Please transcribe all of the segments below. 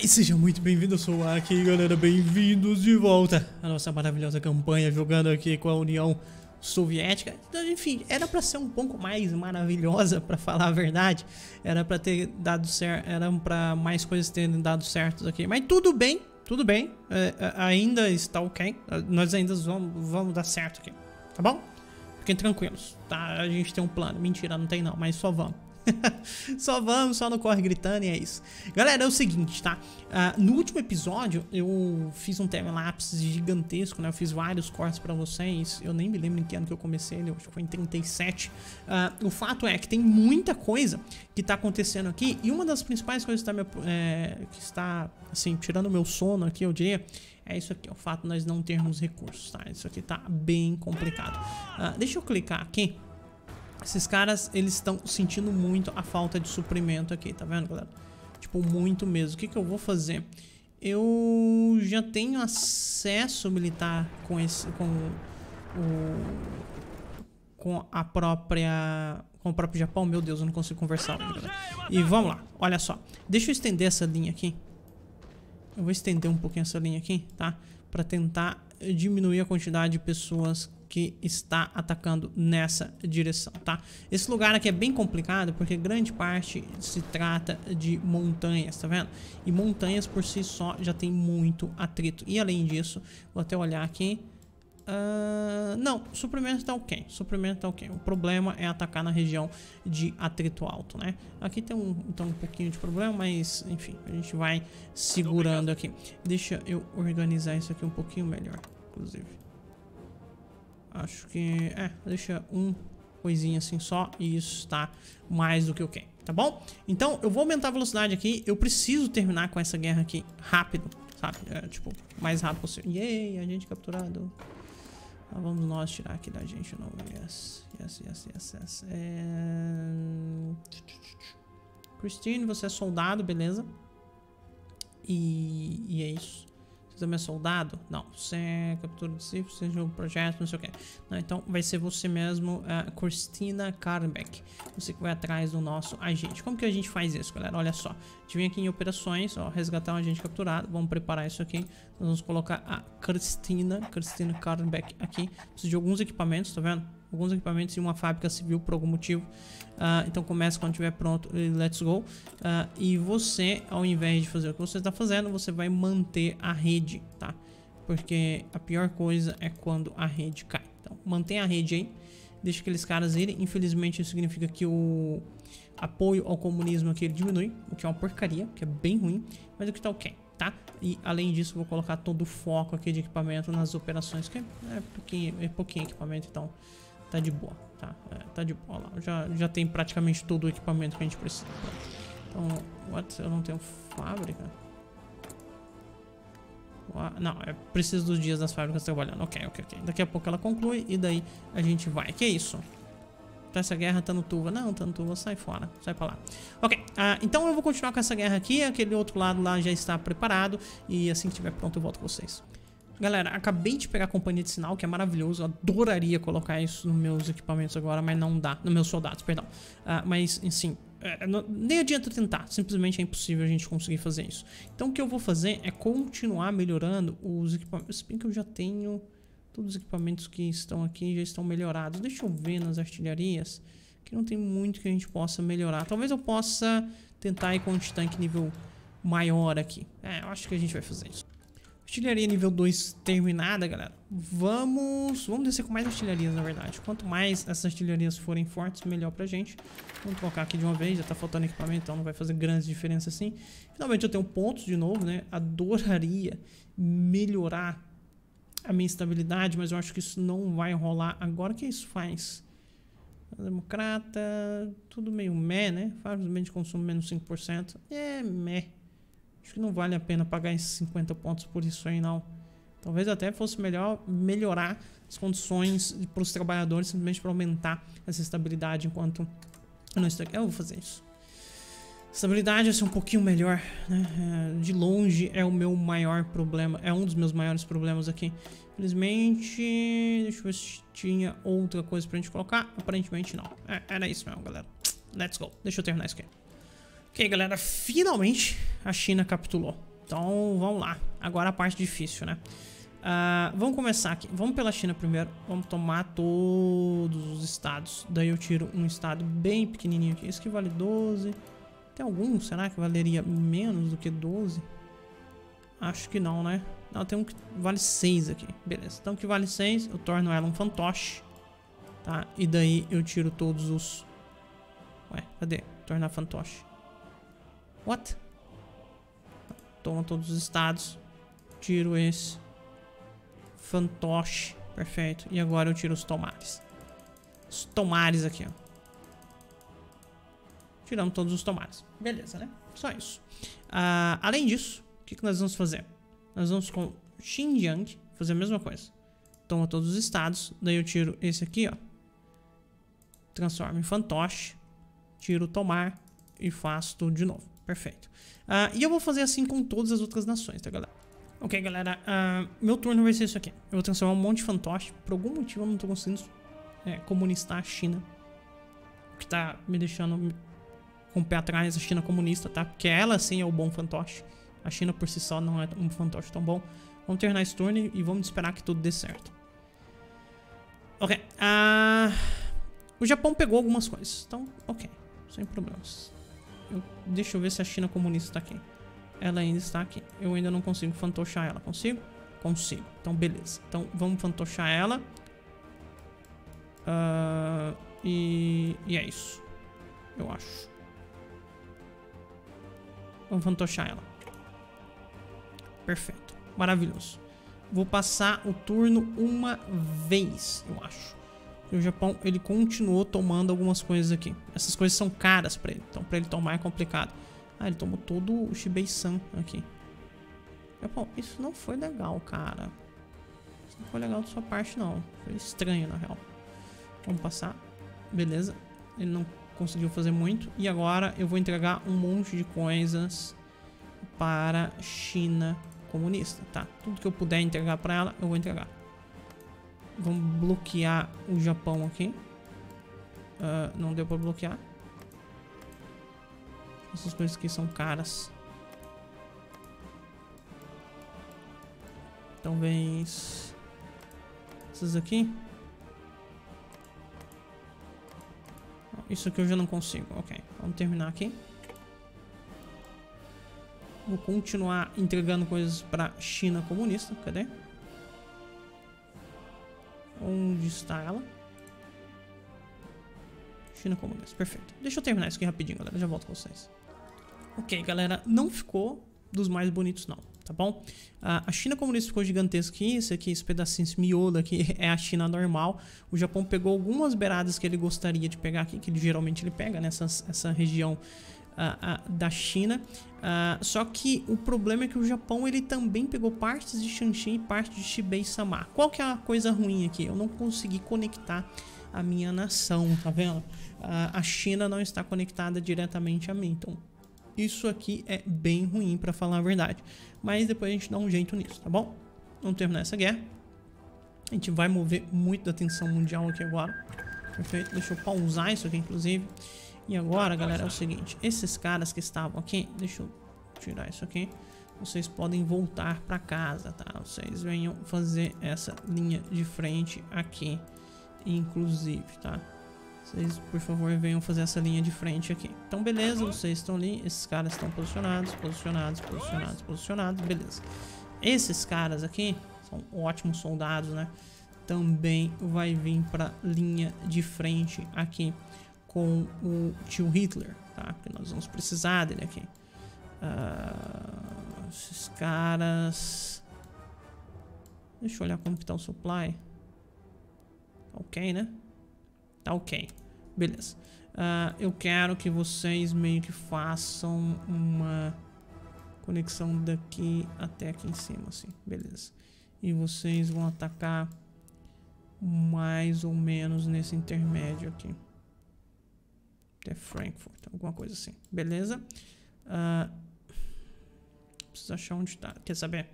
E seja muito bem-vindo, eu sou o aqui galera, bem-vindos de volta à nossa maravilhosa campanha jogando aqui com a União Soviética. Então, enfim, era pra ser um pouco mais maravilhosa, pra falar a verdade. Era pra ter dado certo, era pra mais coisas terem dado certo aqui. Mas tudo bem, tudo bem, é, é, ainda está ok. Nós ainda vamos, vamos dar certo aqui, tá bom? Fiquem tranquilos, tá? A gente tem um plano. Mentira, não tem não, mas só vamos. só vamos, só não corre gritando e é isso. Galera, é o seguinte, tá? Uh, no último episódio, eu fiz um time-lapse gigantesco, né? Eu fiz vários cortes pra vocês. Eu nem me lembro em que ano que eu comecei, né? acho que foi em 37. Uh, ah, o fato é que tem muita coisa que tá acontecendo aqui. E uma das principais coisas que está, me, é, que está assim, tirando o meu sono aqui, eu diria, é isso aqui, o fato de nós não termos recursos, tá? Isso aqui tá bem complicado. Uh, deixa eu clicar aqui. Esses caras, eles estão sentindo muito a falta de suprimento aqui, tá vendo, galera? Tipo, muito mesmo. O que, que eu vou fazer? Eu já tenho acesso militar com esse... com o... com a própria... com o próprio Japão. Meu Deus, eu não consigo conversar. Galera. E vamos lá, olha só. Deixa eu estender essa linha aqui. Eu vou estender um pouquinho essa linha aqui, tá? Pra tentar diminuir a quantidade de pessoas que está atacando nessa direção, tá? Esse lugar aqui é bem complicado porque grande parte se trata de montanhas, tá vendo? E montanhas por si só já tem muito atrito. E além disso, vou até olhar aqui. Uh, não, suprimento tá ok. Suprimento tá ok. O problema é atacar na região de atrito alto, né? Aqui tem um, então, um pouquinho de problema, mas enfim, a gente vai segurando aqui. Deixa eu organizar isso aqui um pouquinho melhor, inclusive. Acho que... É, deixa um coisinha assim só e isso está mais do que ok, tá bom? Então, eu vou aumentar a velocidade aqui. Eu preciso terminar com essa guerra aqui rápido, sabe? É, tipo, mais rápido possível. Yay, a gente capturado. Ah, vamos nós tirar aqui da gente não. Yes, yes, yes, yes, yes. É... Christine, você é soldado, beleza? E, e é isso. Você também é soldado? Não. Você é captura de cifras, você joga projeto, não sei o que. Não, então vai ser você mesmo, uh, Christina Karbeck. Você que vai atrás do nosso agente. Como que a gente faz isso, galera? Olha só. A gente vem aqui em operações, ó, resgatar um agente capturado. Vamos preparar isso aqui. Nós vamos colocar a Christina, Christina Karbeck aqui. Precisa de alguns equipamentos, tá vendo? Alguns equipamentos em uma fábrica civil por algum motivo. Uh, então começa quando estiver pronto let's go. Uh, e você, ao invés de fazer o que você está fazendo, você vai manter a rede, tá? Porque a pior coisa é quando a rede cai. Então mantenha a rede aí, deixa aqueles caras irem. Infelizmente isso significa que o apoio ao comunismo aqui diminui, o que é uma porcaria, que é bem ruim, mas o que tá ok. Tá? E além disso, vou colocar todo o foco aqui de equipamento nas operações, que é pouquinho, é pouquinho equipamento, então Tá de boa, tá? É, tá de boa lá. Já, já tem praticamente todo o equipamento que a gente precisa. Então, what? Eu não tenho fábrica? Não, é preciso dos dias das fábricas trabalhando. Ok, ok, ok. Daqui a pouco ela conclui e daí a gente vai. Que isso? Tá essa guerra tá no Tuva. Não, tá no Tuva, sai fora. Sai pra lá. Ok, uh, então eu vou continuar com essa guerra aqui. Aquele outro lado lá já está preparado. E assim que estiver pronto eu volto com vocês. Galera, acabei de pegar a companhia de sinal, que é maravilhoso. Adoraria colocar isso nos meus equipamentos agora, mas não dá. Nos meus soldados, perdão. Uh, mas, assim, é, não, nem adianta tentar. Simplesmente é impossível a gente conseguir fazer isso. Então, o que eu vou fazer é continuar melhorando os equipamentos. Se bem que eu já tenho... Todos os equipamentos que estão aqui já estão melhorados. Deixa eu ver nas artilharias. Que não tem muito que a gente possa melhorar. Talvez eu possa tentar ir com um tanque nível maior aqui. É, eu acho que a gente vai fazer isso. Artilharia nível 2 terminada, galera. Vamos, vamos descer com mais artilharias, na verdade. Quanto mais essas artilharias forem fortes, melhor pra gente. Vamos colocar aqui de uma vez, já tá faltando equipamento, então não vai fazer grandes diferenças assim. Finalmente eu tenho pontos de novo, né? Adoraria melhorar a minha estabilidade, mas eu acho que isso não vai rolar agora. O que isso faz? Democrata, tudo meio meh, né? Faz de consumo menos 5%. É meh. Acho que não vale a pena pagar esses 50 pontos por isso aí, não. Talvez até fosse melhor melhorar as condições para os trabalhadores, simplesmente para aumentar essa estabilidade enquanto eu não estou aqui. Eu vou fazer isso. Estabilidade vai ser um pouquinho melhor, né? É, de longe é o meu maior problema, é um dos meus maiores problemas aqui. Infelizmente, deixa eu ver se tinha outra coisa pra gente colocar. Aparentemente não. É, era isso mesmo, galera. Let's go. Deixa eu terminar isso aqui. Ok, galera, finalmente a China capitulou. Então, vamos lá. Agora a parte difícil, né? Uh, vamos começar aqui. Vamos pela China primeiro. Vamos tomar todos os estados. Daí eu tiro um estado bem pequenininho aqui. Esse que vale 12. Tem algum, será que valeria menos do que 12? Acho que não, né? Não, tem um que vale 6 aqui. Beleza. Então que vale 6, eu torno ela um fantoche. Tá? E daí eu tiro todos os... Ué, cadê? Tornar fantoche. What? Toma todos os estados. Tiro esse. Fantoche. Perfeito. E agora eu tiro os tomares. Os tomares aqui, ó. Tiramos todos os tomares. Beleza, né? Só isso. Uh, além disso, o que, que nós vamos fazer? Nós vamos com Xinjiang fazer a mesma coisa. Toma todos os estados. Daí eu tiro esse aqui, ó. Transformo em fantoche. Tiro tomar e faço tudo de novo. Perfeito. Uh, e eu vou fazer assim com todas as outras nações, tá, galera? Ok, galera. Uh, meu turno vai ser isso aqui. Eu vou transformar um monte de fantoche. Por algum motivo eu não tô conseguindo é, comunistar a China. O que tá me deixando com o pé atrás a China comunista, tá? Porque ela sim é o bom fantoche. A China por si só não é um fantoche tão bom. Vamos terminar esse turno e vamos esperar que tudo dê certo. Ok. Uh, o Japão pegou algumas coisas. Então, ok. Sem problemas. Deixa eu ver se a China comunista está aqui. Ela ainda está aqui. Eu ainda não consigo fantochar ela. Consigo? Consigo. Então, beleza. Então, vamos fantochar ela. Uh, e, e é isso. Eu acho. Vamos fantochar ela. Perfeito. Maravilhoso. Vou passar o turno uma vez, eu acho. E o Japão, ele continuou tomando algumas coisas aqui. Essas coisas são caras pra ele. Então pra ele tomar é complicado. Ah, ele tomou todo o Shibei-san aqui. Japão, isso não foi legal, cara. Isso não foi legal da sua parte, não. Foi estranho, na real. Vamos passar. Beleza. Ele não conseguiu fazer muito. E agora eu vou entregar um monte de coisas para China comunista, tá? Tudo que eu puder entregar para ela, eu vou entregar. Vamos bloquear o Japão aqui. Uh, não deu para bloquear. Essas coisas aqui são caras. Talvez... Essas aqui. Isso aqui eu já não consigo. Ok, vamos terminar aqui. Vou continuar entregando coisas para China comunista. Cadê? Onde está ela? China comunista. Perfeito. Deixa eu terminar isso aqui rapidinho, galera. Já volto com vocês. Ok, galera. Não ficou dos mais bonitos, não tá bom? a China comunista ficou gigantesca aqui, esse aqui, esse pedacinho, esse miolo aqui é a China normal. O Japão pegou algumas beiradas que ele gostaria de pegar aqui, que ele, geralmente ele pega nessa essa região uh, uh, da China. Uh, só que o problema é que o Japão ele também pegou partes de Shaanxi e parte de Shibei-sama. Qual que é a coisa ruim aqui? Eu não consegui conectar a minha nação, tá vendo? a China não está conectada diretamente a mim, então isso aqui é bem ruim, para falar a verdade. Mas depois a gente dá um jeito nisso, tá bom? Vamos terminar essa guerra. A gente vai mover muito da atenção mundial aqui agora. Perfeito. Deixa eu pausar isso aqui, inclusive. E agora, galera, é o seguinte. Esses caras que estavam aqui... Deixa eu tirar isso aqui. Vocês podem voltar para casa, tá? Vocês venham fazer essa linha de frente aqui, inclusive, tá? Vocês, por favor, venham fazer essa linha de frente aqui. Então, beleza, vocês estão ali. Esses caras estão posicionados, posicionados, posicionados, posicionados. Beleza. Esses caras aqui são ótimos soldados, né? Também vai vir para linha de frente aqui com o tio Hitler, tá? Porque nós vamos precisar dele aqui. Uh, esses caras... Deixa eu olhar como que tá o supply. Ok, né? Tá ok. Beleza. Uh, eu quero que vocês meio que façam uma conexão daqui até aqui em cima, assim. Beleza. E vocês vão atacar mais ou menos nesse intermédio aqui. Até Frankfurt, alguma coisa assim. Beleza? Uh, preciso achar onde tá. Quer saber?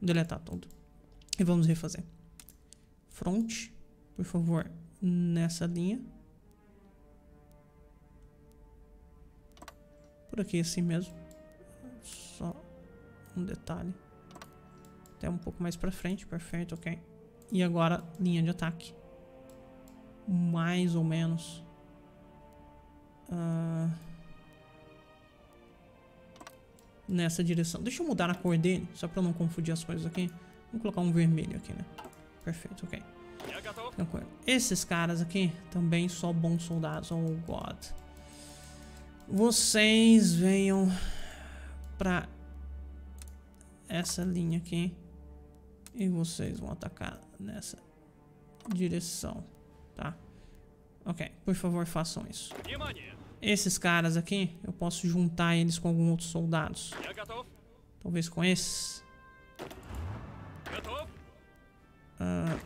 Deletar tudo. E vamos refazer. Front, por favor, nessa linha. Por aqui assim mesmo. Só um detalhe. Até um pouco mais pra frente, perfeito, ok. E agora, linha de ataque. Mais ou menos. Uh, nessa direção. Deixa eu mudar a cor dele, só pra eu não confundir as coisas aqui. Vamos colocar um vermelho aqui, né? Perfeito, ok. Tranquilo. Esses caras aqui também só bons soldados. Oh, God. Vocês venham pra essa linha aqui. E vocês vão atacar nessa direção, tá? Ok, por favor façam isso. Esses caras aqui, eu posso juntar eles com alguns outros soldados. Talvez com esses. Uh,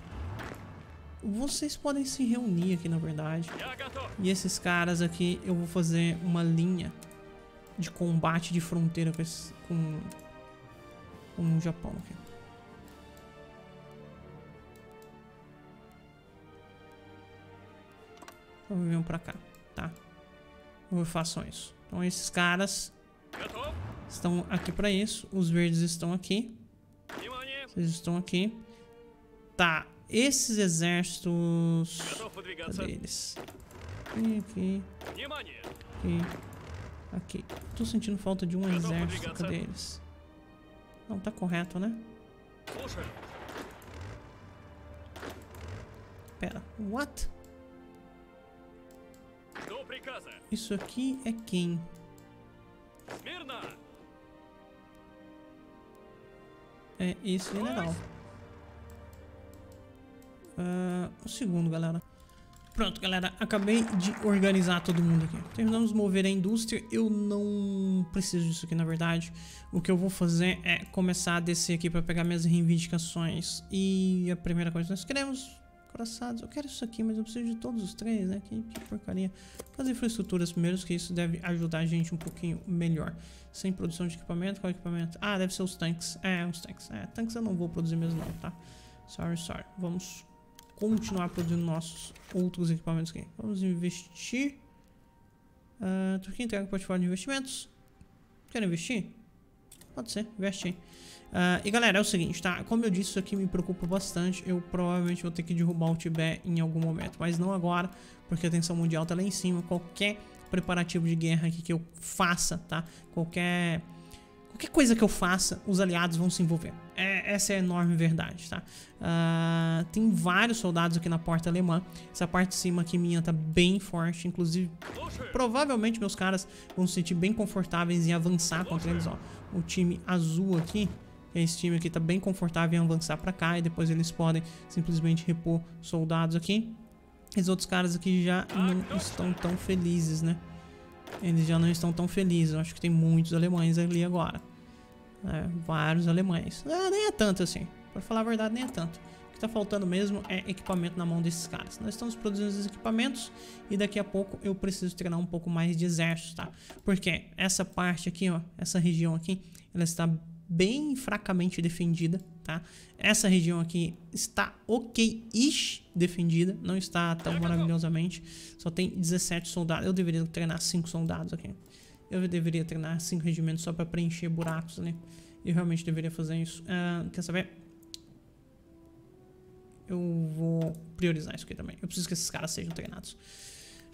vocês podem se reunir aqui, na verdade. E esses caras aqui, eu vou fazer uma linha de combate de fronteira com, esse, com, com o Japão aqui. Então venham pra cá, tá? Faço isso. Então esses caras estão aqui pra isso. Os verdes estão aqui. Vocês estão aqui. Tá, esses exércitos... Cadê eles? Aqui, aqui. Aqui. Aqui. Tô sentindo falta de um exército. Cadê eles? Não, tá correto, né? Pera. What? Isso aqui é quem? É esse general. Uh, um segundo, galera. Pronto, galera. Acabei de organizar todo mundo aqui. Terminamos de mover a indústria. Eu não preciso disso aqui, na verdade. O que eu vou fazer é começar a descer aqui para pegar minhas reivindicações. E a primeira coisa que nós queremos... Coraçados. Eu quero isso aqui, mas eu preciso de todos os três, né? Que, que porcaria. As infraestruturas primeiros, que isso deve ajudar a gente um pouquinho melhor. Sem produção de equipamento, qual equipamento? Ah, deve ser os tanques. É, os tanques. É, tanques eu não vou produzir mesmo não, tá? Sorry, sorry. Vamos continuar produzindo nossos outros equipamentos aqui. Vamos investir. Uh, Turquia entrega o portfólio de investimentos. Quer investir? Pode ser, investe aí. Uh, e galera, é o seguinte, tá? Como eu disse, isso aqui me preocupa bastante. Eu provavelmente vou ter que derrubar o Tibete em algum momento. Mas não agora, porque a tensão mundial tá lá em cima. Qualquer preparativo de guerra aqui que eu faça, tá? Qualquer Qualquer coisa que eu faça, os aliados vão se envolver. É, essa é a enorme verdade, tá? Uh, tem vários soldados aqui na porta alemã. Essa parte de cima aqui minha tá bem forte. Inclusive, provavelmente meus caras vão se sentir bem confortáveis em avançar contra eles, ó. O time azul aqui, esse time aqui tá bem confortável em avançar pra cá. E depois eles podem simplesmente repor soldados aqui. Esses outros caras aqui já não estão tão felizes, né? eles já não estão tão felizes. Eu acho que tem muitos alemães ali agora. É, vários alemães. É, nem é tanto assim. Pra falar a verdade, nem é tanto. O que tá faltando mesmo é equipamento na mão desses caras. Nós estamos produzindo esses equipamentos e daqui a pouco eu preciso treinar um pouco mais de exército, tá? Porque essa parte aqui, ó, essa região aqui, ela está bem fracamente defendida, tá? Essa região aqui está ok-ish defendida, não está tão maravilhosamente. Só tem 17 soldados. Eu deveria treinar 5 soldados aqui. Eu deveria treinar 5 regimentos só para preencher buracos ali. Eu realmente deveria fazer isso. Uh, quer saber? Eu vou priorizar isso aqui também. Eu preciso que esses caras sejam treinados.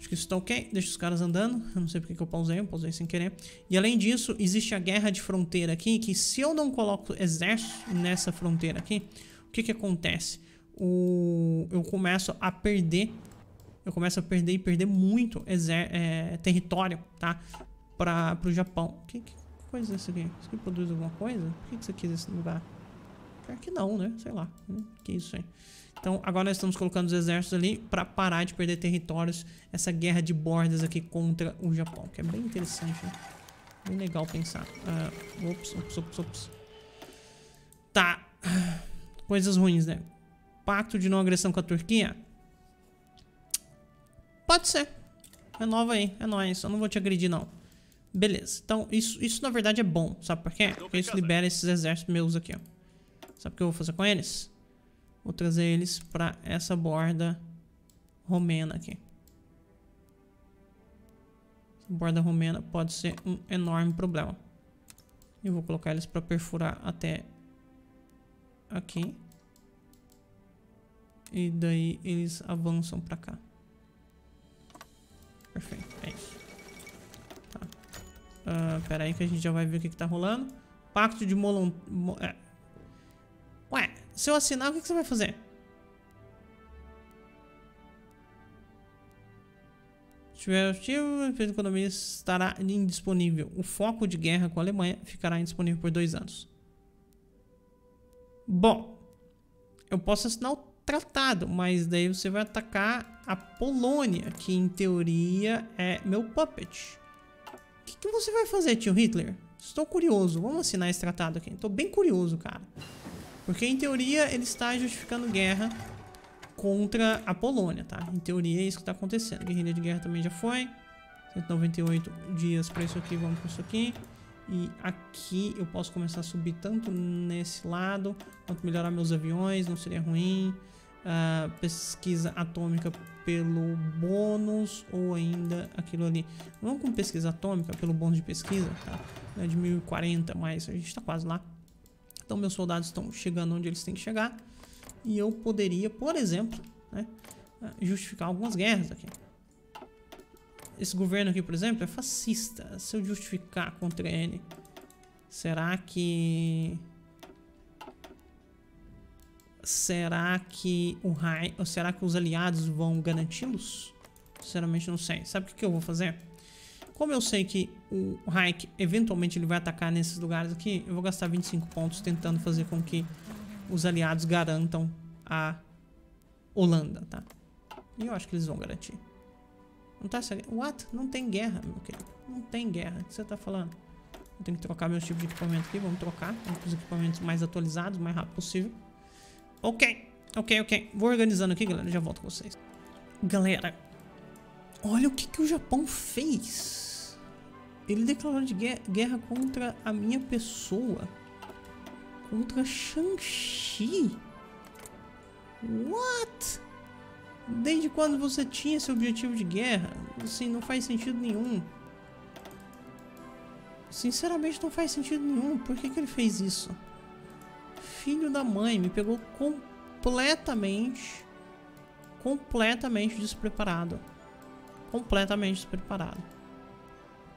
Acho que isso tá ok. Deixa os caras andando. Eu não sei porque que eu pausei. Eu pausei sem querer. E além disso, existe a guerra de fronteira aqui. Que se eu não coloco exército nessa fronteira aqui, o que que acontece? O, eu começo a perder. Eu começo a perder e perder muito é, território, tá? Para o Japão. Que, que coisa é isso aqui? Isso aqui produz alguma coisa? Por que, que você quis esse lugar? Pior que não, né? Sei lá. Que isso aí. Então, agora nós estamos colocando os exércitos ali para parar de perder territórios. Essa guerra de bordas aqui contra o Japão, que é bem interessante, né? Bem legal pensar. Uh, ops, ops, ops, ops. Tá. Coisas ruins, né? Pacto de não agressão com a Turquia? Pode ser. Renova aí, é nóis. Eu não vou te agredir, não. Beleza. Então, isso, isso na verdade é bom. Sabe por quê? Porque isso libera esses exércitos meus aqui, ó. Sabe o que eu vou fazer com eles? Vou trazer eles para essa borda romena aqui. Essa borda romena pode ser um enorme problema. Eu vou colocar eles para perfurar até aqui. E daí eles avançam para cá. Perfeito, é isso. Tá. Uh, pera aí que a gente já vai ver o que, que tá rolando. Pacto de Molon... Mo, é. Se eu assinar, o que, você vai fazer? Se tiver ativo, o economia estará indisponível. O foco de guerra com a Alemanha ficará indisponível por dois anos. Bom, eu posso assinar o tratado, mas daí você vai atacar a Polônia, que em teoria é meu puppet. O que, que você vai fazer, tio Hitler? Estou curioso. Vamos assinar esse tratado aqui. Estou bem curioso, cara. Porque em teoria ele está justificando guerra contra a Polônia, tá? Em teoria é isso que está acontecendo. Guerrilha de guerra também já foi. 198 dias para isso aqui, vamos para isso aqui. E aqui eu posso começar a subir tanto nesse lado, quanto melhorar meus aviões, não seria ruim. Uh, pesquisa atômica pelo bônus ou ainda aquilo ali. Vamos com pesquisa atômica pelo bônus de pesquisa, tá? É de 1040, mas a gente está quase lá. Então meus soldados estão chegando onde eles têm que chegar. E eu poderia, por exemplo, né, justificar algumas guerras aqui. Esse governo aqui, por exemplo, é fascista. Se eu justificar contra ele, será que... Será que o Rai, será que os aliados vão garanti-los? Sinceramente não sei. Sabe o que eu vou fazer? Como eu sei que o Reich eventualmente ele vai atacar nesses lugares aqui, eu vou gastar 25 pontos tentando fazer com que os aliados garantam a Holanda, tá? E eu acho que eles vão garantir. Não tá essa... What? Não tem guerra, meu querido. Não tem guerra. O que você tá falando? Eu tenho que trocar meus tipos de equipamento aqui. Vamos trocar. Vamos para os equipamentos mais atualizados, o mais rápido possível. Ok. Ok, ok. Vou organizando aqui, galera. Já volto com vocês. Galera. Olha o que, que o Japão fez. Ele declarou de guerra contra a minha pessoa contra Shang-Chi? What? Desde quando você tinha esse objetivo de guerra? Assim, não faz sentido nenhum. Sinceramente, não faz sentido nenhum. Por que, que ele fez isso? Filho da mãe, me pegou completamente, completamente despreparado. Completamente despreparado.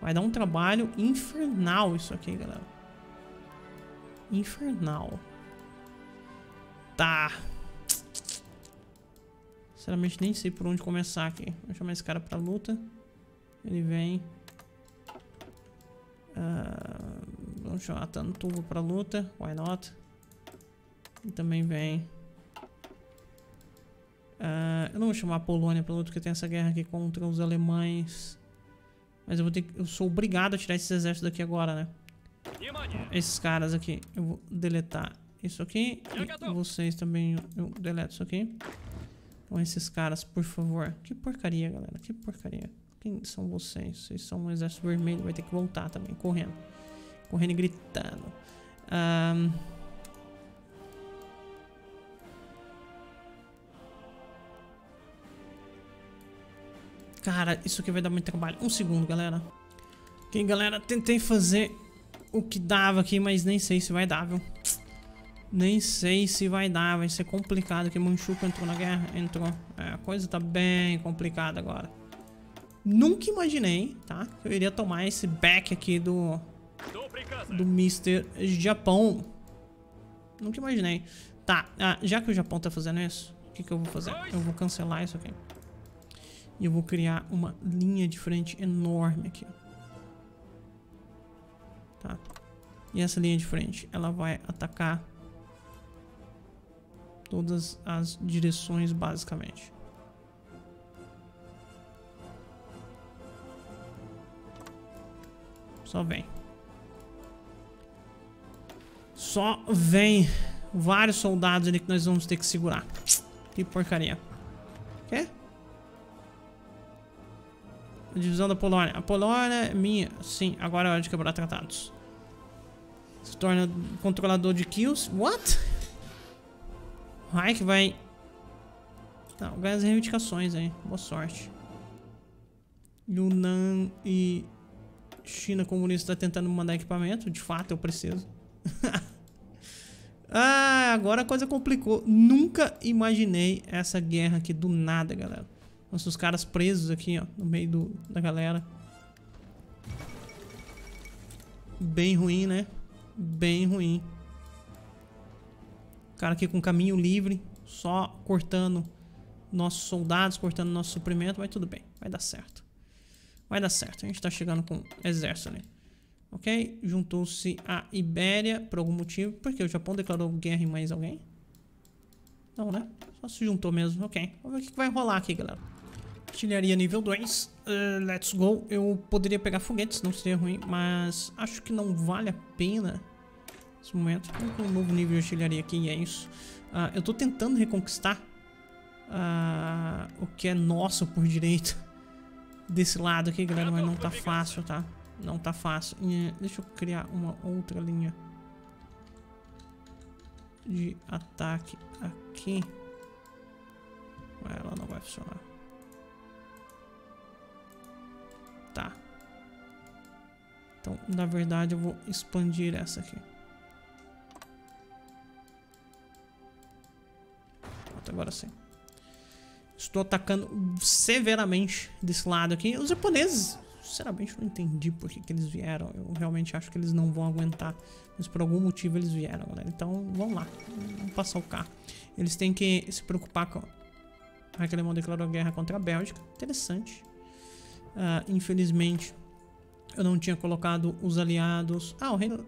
Vai dar um trabalho infernal isso aqui, galera infernal. Tá. Sinceramente, nem sei por onde começar aqui. Vou chamar esse cara pra luta. Ele vem. Uh, vamos chamar Tantuvo pra luta. Why not? E também vem. Uh, eu não vou chamar a Polônia pra luta, porque tem essa guerra aqui contra os alemães. Mas eu vou ter que, Eu sou obrigado a tirar esses exércitos daqui agora, né? esses caras aqui, eu vou deletar isso aqui. E vocês também, eu deleto isso aqui. Então esses caras, por favor. Que porcaria, galera. Que porcaria. Quem são vocês? Vocês são um exército vermelho. Vai ter que voltar também, correndo. Correndo e gritando. Um... Cara, isso aqui vai dar muito trabalho. Um segundo, galera. Ok, galera, tentei fazer o que dava aqui, mas nem sei se vai dar, viu? Nem sei se vai dar, vai ser complicado, que Manchukuo entrou na guerra, entrou. É, a coisa tá bem complicada agora. Nunca imaginei, tá? Que eu iria tomar esse back aqui do... Do Mr. Japão. Nunca imaginei. Tá, ah, já que o Japão tá fazendo isso, o que que eu vou fazer? Eu vou cancelar isso aqui. E eu vou criar uma linha de frente enorme aqui. Tá? E essa linha de frente, ela vai atacar todas as direções basicamente. Só vem. Só vem vários soldados ali que nós vamos ter que segurar. Que porcaria. Quê? Divisão da Polônia. A Polônia é minha. Sim, agora é hora de quebrar tratados. Se torna controlador de kills. What? Ai, que vai... Tá, ganha as reivindicações aí. Boa sorte. Yunnan e China comunista está tentando me mandar equipamento. De fato, eu preciso. ah, agora a coisa complicou. Nunca imaginei essa guerra aqui do nada, galera. Nossos caras presos aqui, ó, no meio do, da galera. Bem ruim, né? Bem ruim. O cara aqui com caminho livre, só cortando nossos soldados, cortando nosso suprimento, mas tudo bem, vai dar certo. Vai dar certo, a gente tá chegando com exército ali. Ok? Juntou-se a Ibéria por algum motivo. Por que o Japão declarou guerra em mais alguém? Não, né? Só se juntou mesmo. Ok. Vamos ver o que vai rolar aqui, galera. Artilharia nível 2. Uh, let's go. Eu poderia pegar foguetes, não seria ruim. Mas acho que não vale a pena nesse momento. Vamos um novo nível de artilharia aqui e é isso. Uh, eu tô tentando reconquistar uh, o que é nosso por direito desse lado aqui, galera, mas não tá fácil, tá? Não tá fácil. Deixa eu criar uma outra linha de ataque aqui. Ela não vai funcionar. Tá. Então, na verdade, eu vou expandir essa aqui. Pronto, agora sim. Estou atacando severamente desse lado aqui. Os japoneses, sinceramente, não entendi por que, que eles vieram. Eu realmente acho que eles não vão aguentar. Mas por algum motivo eles vieram, galera. Então, vamos lá. Vamos passar o carro. Eles têm que se preocupar com... O Reich Alemão declarou guerra contra a Bélgica. Interessante. Uh, infelizmente, eu não tinha colocado os aliados... Ah, o reino...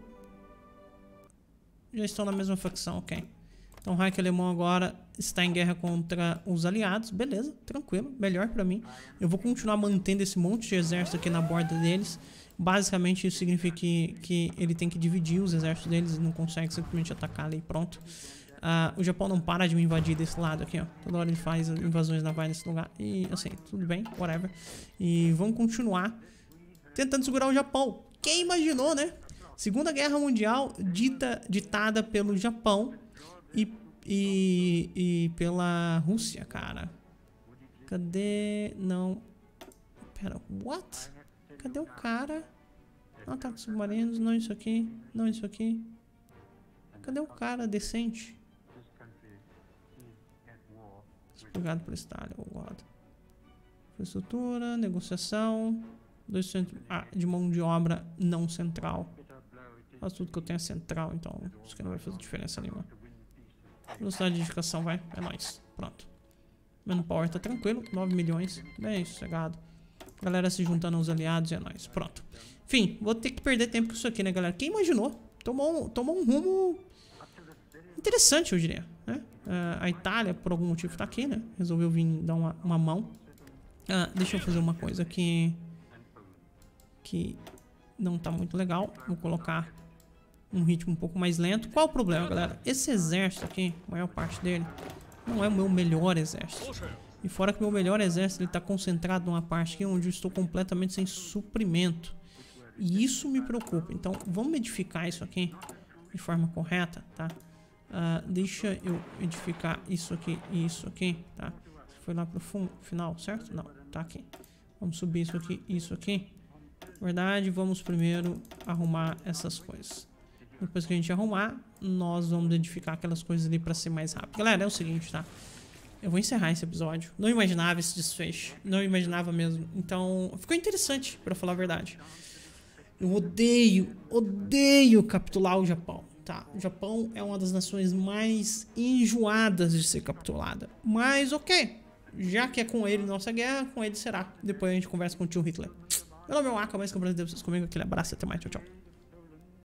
Já estão na mesma facção, ok. Então o Reich alemão agora está em guerra contra os aliados. Beleza, tranquilo, melhor para mim. Eu vou continuar mantendo esse monte de exército aqui na borda deles. Basicamente isso significa que, que ele tem que dividir os exércitos deles não consegue simplesmente atacar ali pronto. Uh, o Japão não para de me invadir desse lado aqui, ó. Toda hora ele faz invasões navais nesse lugar. E assim, tudo bem, whatever. E vamos continuar tentando segurar o Japão. Quem imaginou, né? Segunda Guerra Mundial dita, ditada pelo Japão e, e, e pela Rússia, cara. Cadê? Não. Pera, what? Cadê o cara? Ataque submarinos, não isso aqui, não isso aqui. Cadê o cara decente? Explicado por Stalin, oh God. Infraestrutura, negociação. Dois centros ah, de mão de obra não central. Faz tudo que eu tenho é central, então isso aqui não vai fazer diferença nenhuma. Velocidade de edificação, vai. É nóis. Pronto. Manpower tá tranquilo. 9 milhões. Bem sossegado. Galera se juntando aos aliados é nóis. Pronto. Enfim, vou ter que perder tempo com isso aqui, né, galera? Quem imaginou? Tomou tomou um rumo interessante, eu diria. Uh, a Itália, por algum motivo, tá aqui, né? Resolveu vir dar uma, uma mão. Uh, deixa eu fazer uma coisa aqui que não tá muito legal. Vou colocar um ritmo um pouco mais lento. Qual o problema, galera? Esse exército aqui, a maior parte dele, não é o meu melhor exército. E fora que meu melhor exército ele está concentrado numa parte aqui onde eu estou completamente sem suprimento. E isso me preocupa. Então, vamos edificar isso aqui de forma correta, tá? Uh, deixa eu edificar isso aqui e isso aqui, tá? Foi lá pro fundo, final, certo? Não, tá aqui. Vamos subir isso aqui e isso aqui. Verdade, vamos primeiro arrumar essas coisas. Depois que a gente arrumar, nós vamos edificar aquelas coisas ali pra ser mais rápido. Galera, é o seguinte, tá? Eu vou encerrar esse episódio. Não imaginava esse desfecho. Não imaginava mesmo. Então, ficou interessante, pra falar a verdade. Eu odeio, odeio capitular o Japão, tá? O Japão é uma das nações mais enjoadas de ser capitulada. Mas, ok. Já que é com ele nossa guerra, com ele será. Depois a gente conversa com o tio Hitler. Meu nome é Waka, mais que o brasileiro, vocês comigo. Aquele abraço e até mais. Tchau, tchau.